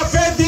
na fé de